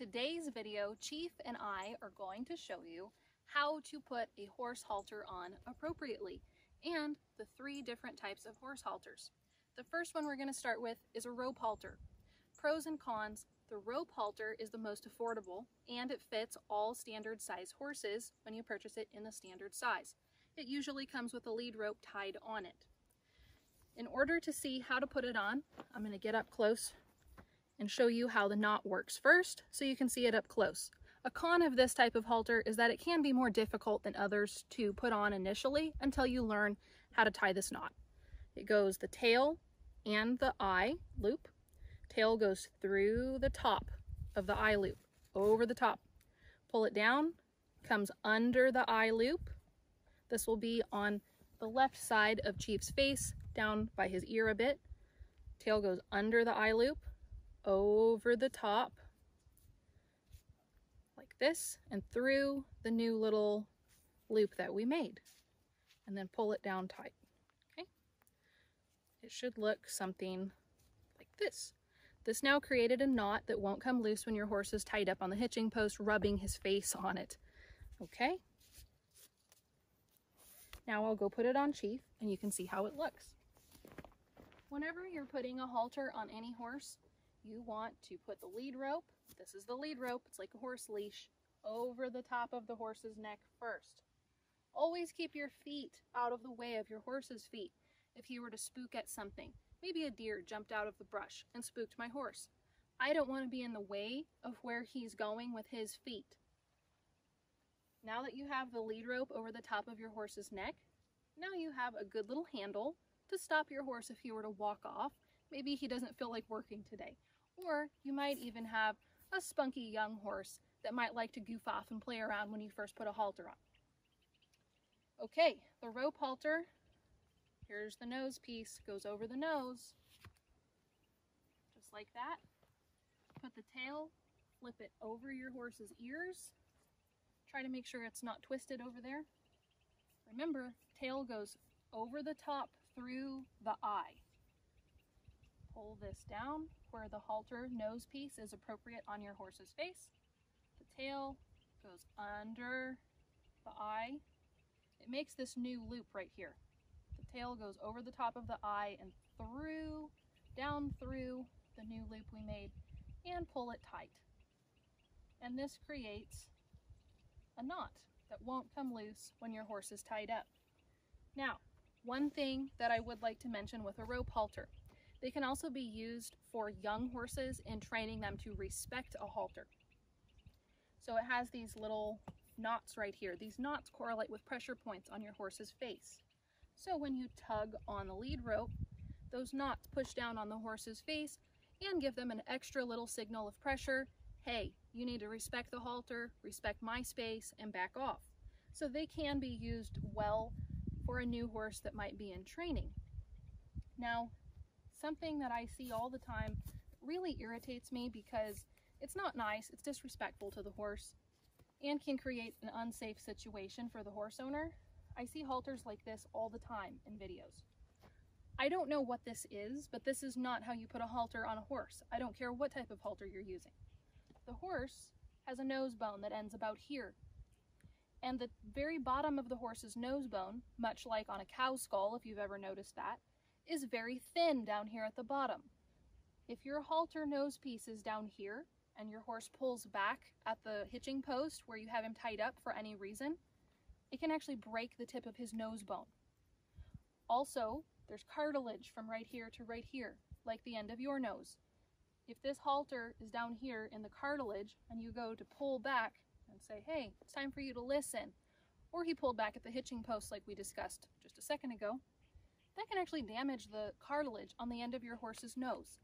Today's video, Chief and I are going to show you how to put a horse halter on appropriately and the three different types of horse halters. The first one we're going to start with is a rope halter. Pros and cons, the rope halter is the most affordable and it fits all standard size horses when you purchase it in the standard size. It usually comes with a lead rope tied on it. In order to see how to put it on, I'm going to get up close and show you how the knot works first so you can see it up close. A con of this type of halter is that it can be more difficult than others to put on initially until you learn how to tie this knot. It goes the tail and the eye loop. Tail goes through the top of the eye loop, over the top. Pull it down, comes under the eye loop. This will be on the left side of Chief's face, down by his ear a bit. Tail goes under the eye loop, over the top like this and through the new little loop that we made and then pull it down tight okay? It should look something like this. This now created a knot that won't come loose when your horse is tied up on the hitching post rubbing his face on it okay? Now I'll go put it on Chief and you can see how it looks. Whenever you're putting a halter on any horse you want to put the lead rope, this is the lead rope, it's like a horse leash, over the top of the horse's neck first. Always keep your feet out of the way of your horse's feet if you were to spook at something. Maybe a deer jumped out of the brush and spooked my horse. I don't want to be in the way of where he's going with his feet. Now that you have the lead rope over the top of your horse's neck, now you have a good little handle to stop your horse if he were to walk off. Maybe he doesn't feel like working today. Or you might even have a spunky young horse that might like to goof off and play around when you first put a halter on. Okay, the rope halter, here's the nose piece, goes over the nose, just like that. Put the tail, flip it over your horse's ears. Try to make sure it's not twisted over there. Remember, tail goes over the top through the eye. Pull this down, where the halter nose piece is appropriate on your horse's face. The tail goes under the eye. It makes this new loop right here. The tail goes over the top of the eye and through, down through the new loop we made and pull it tight. And this creates a knot that won't come loose when your horse is tied up. Now, one thing that I would like to mention with a rope halter they can also be used for young horses in training them to respect a halter. So it has these little knots right here. These knots correlate with pressure points on your horse's face. So when you tug on the lead rope, those knots push down on the horse's face and give them an extra little signal of pressure. Hey, you need to respect the halter, respect my space, and back off. So they can be used well for a new horse that might be in training. Now, something that I see all the time really irritates me because it's not nice, it's disrespectful to the horse, and can create an unsafe situation for the horse owner. I see halters like this all the time in videos. I don't know what this is, but this is not how you put a halter on a horse. I don't care what type of halter you're using. The horse has a nose bone that ends about here. And the very bottom of the horse's nose bone, much like on a cow skull, if you've ever noticed that, is very thin down here at the bottom. If your halter nose piece is down here and your horse pulls back at the hitching post where you have him tied up for any reason, it can actually break the tip of his nose bone. Also, there's cartilage from right here to right here, like the end of your nose. If this halter is down here in the cartilage and you go to pull back and say, hey, it's time for you to listen, or he pulled back at the hitching post like we discussed just a second ago, that can actually damage the cartilage on the end of your horse's nose.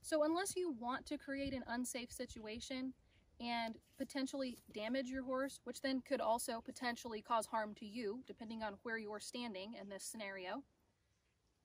So unless you want to create an unsafe situation and potentially damage your horse, which then could also potentially cause harm to you, depending on where you're standing in this scenario,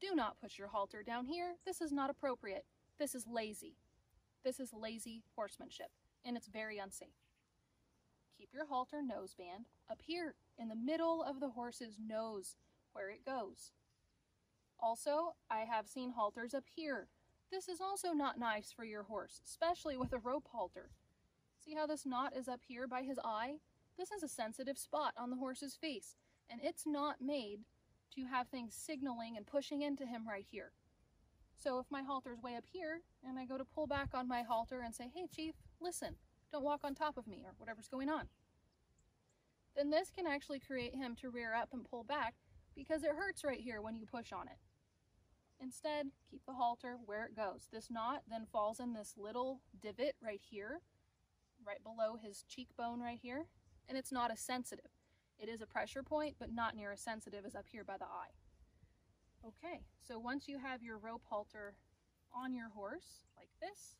do not put your halter down here. This is not appropriate. This is lazy. This is lazy horsemanship, and it's very unsafe. Keep your halter noseband up here in the middle of the horse's nose where it goes. Also, I have seen halters up here This is also not nice for your horse, especially with a rope halter. See how this knot is up here by his eye? This is a sensitive spot on the horse's face, and it's not made to have things signaling and pushing into him right here. So if my halter's way up here, and I go to pull back on my halter and say, hey chief, listen, don't walk on top of me, or whatever's going on, then this can actually create him to rear up and pull back because it hurts right here when you push on it. Instead, keep the halter where it goes. This knot then falls in this little divot right here, right below his cheekbone right here, and it's not as sensitive. It is a pressure point, but not near as sensitive as up here by the eye. Okay, so once you have your rope halter on your horse, like this,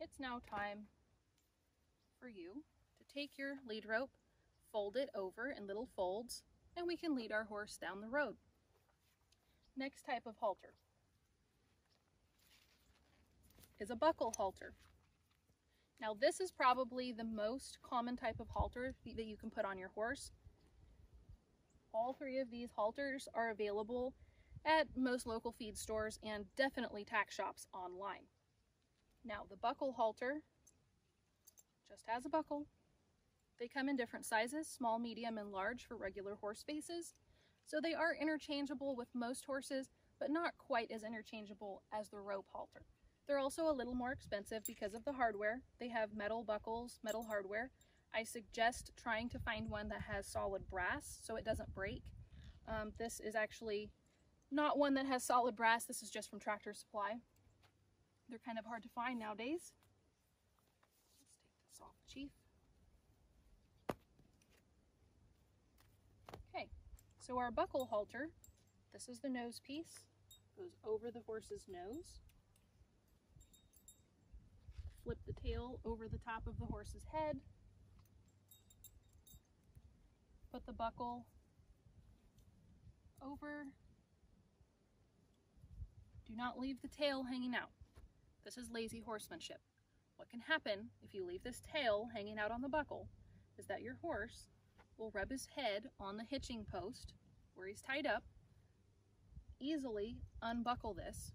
it's now time for you to take your lead rope, fold it over in little folds, and we can lead our horse down the road. Next type of halter is a buckle halter. Now this is probably the most common type of halter that you can put on your horse. All three of these halters are available at most local feed stores and definitely tack shops online. Now the buckle halter just has a buckle. They come in different sizes, small, medium, and large for regular horse faces. So they are interchangeable with most horses, but not quite as interchangeable as the rope halter. They're also a little more expensive because of the hardware. They have metal buckles, metal hardware. I suggest trying to find one that has solid brass so it doesn't break. Um, this is actually not one that has solid brass. This is just from Tractor Supply. They're kind of hard to find nowadays. Let's take this off, Chief. Okay, so our buckle halter, this is the nose piece, goes over the horse's nose flip the tail over the top of the horse's head. Put the buckle over. Do not leave the tail hanging out. This is lazy horsemanship. What can happen if you leave this tail hanging out on the buckle is that your horse will rub his head on the hitching post where he's tied up, easily unbuckle this,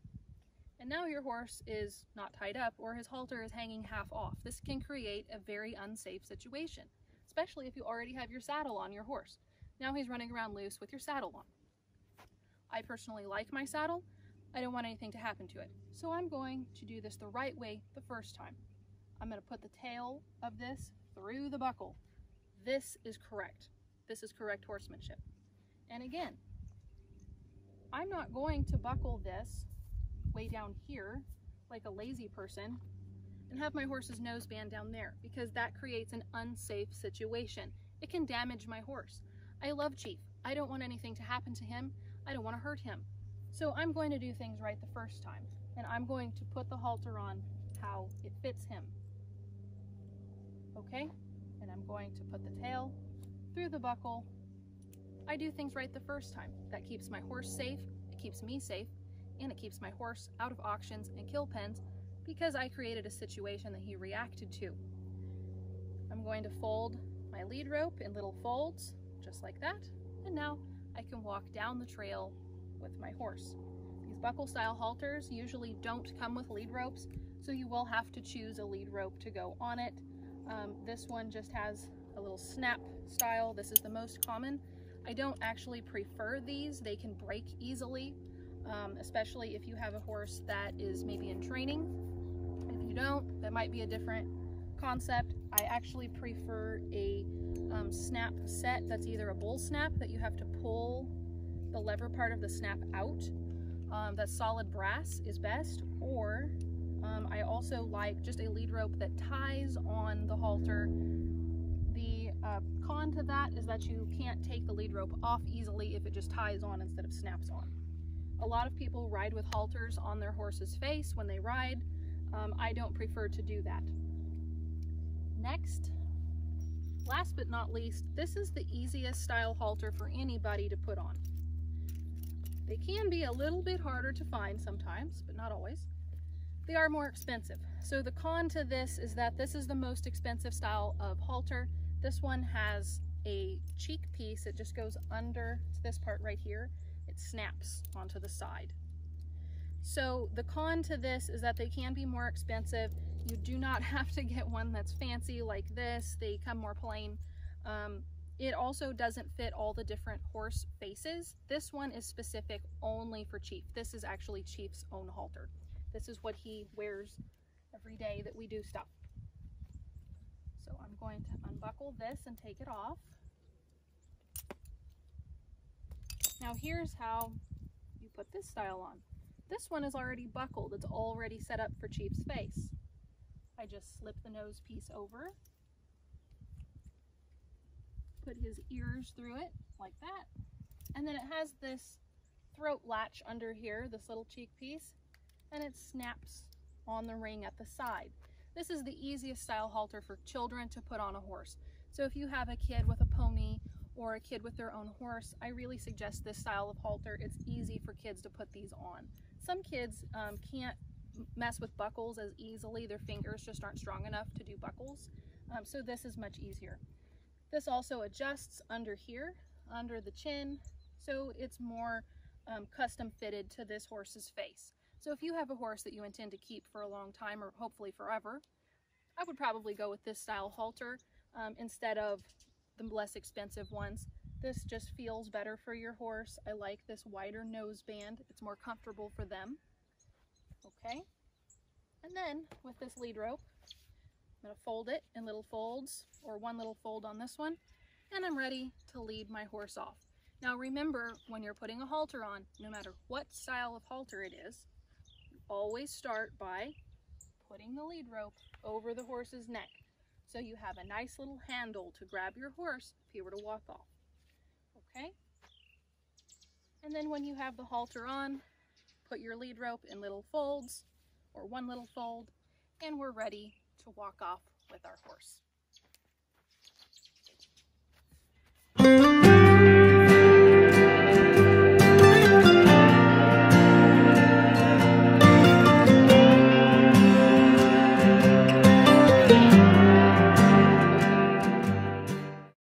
and now your horse is not tied up or his halter is hanging half off. This can create a very unsafe situation, especially if you already have your saddle on your horse. Now he's running around loose with your saddle on. I personally like my saddle. I don't want anything to happen to it. So I'm going to do this the right way the first time. I'm going to put the tail of this through the buckle. This is correct. This is correct horsemanship. And again, I'm not going to buckle this way down here like a lazy person and have my horse's nose band down there because that creates an unsafe situation. It can damage my horse. I love Chief. I don't want anything to happen to him. I don't want to hurt him. So I'm going to do things right the first time and I'm going to put the halter on how it fits him. Okay? And I'm going to put the tail through the buckle. I do things right the first time. That keeps my horse safe, it keeps me safe, and it keeps my horse out of auctions and kill pens because I created a situation that he reacted to. I'm going to fold my lead rope in little folds, just like that, and now I can walk down the trail with my horse. These buckle style halters usually don't come with lead ropes, so you will have to choose a lead rope to go on it. Um, this one just has a little snap style. This is the most common. I don't actually prefer these. They can break easily um, especially if you have a horse that is maybe in training. If you don't, that might be a different concept. I actually prefer a um, snap set that's either a bull snap that you have to pull the lever part of the snap out. Um, that solid brass is best, or um, I also like just a lead rope that ties on the halter. The uh, con to that is that you can't take the lead rope off easily if it just ties on instead of snaps on. A lot of people ride with halters on their horse's face when they ride. Um, I don't prefer to do that. Next, last but not least, this is the easiest style halter for anybody to put on. They can be a little bit harder to find sometimes, but not always. They are more expensive. So the con to this is that this is the most expensive style of halter. This one has a cheek piece. It just goes under this part right here it snaps onto the side. So the con to this is that they can be more expensive. You do not have to get one that's fancy like this. They come more plain. Um, it also doesn't fit all the different horse faces. This one is specific only for Chief. This is actually Chief's own halter. This is what he wears every day that we do stuff. So I'm going to unbuckle this and take it off. Now here's how you put this style on. This one is already buckled. It's already set up for Chief's face. I just slip the nose piece over, put his ears through it like that, and then it has this throat latch under here, this little cheek piece, and it snaps on the ring at the side. This is the easiest style halter for children to put on a horse. So if you have a kid with a pony or a kid with their own horse, I really suggest this style of halter. It's easy for kids to put these on. Some kids um, can't mess with buckles as easily. Their fingers just aren't strong enough to do buckles. Um, so this is much easier. This also adjusts under here, under the chin, so it's more um, custom fitted to this horse's face. So if you have a horse that you intend to keep for a long time or hopefully forever, I would probably go with this style halter um, instead of the less expensive ones. This just feels better for your horse. I like this wider nose band. It's more comfortable for them. Okay. And then with this lead rope, I'm to fold it in little folds or one little fold on this one and I'm ready to lead my horse off. Now remember when you're putting a halter on, no matter what style of halter it is, always start by putting the lead rope over the horse's neck so you have a nice little handle to grab your horse if he were to walk off. Okay? And then when you have the halter on, put your lead rope in little folds or one little fold and we're ready to walk off with our horse.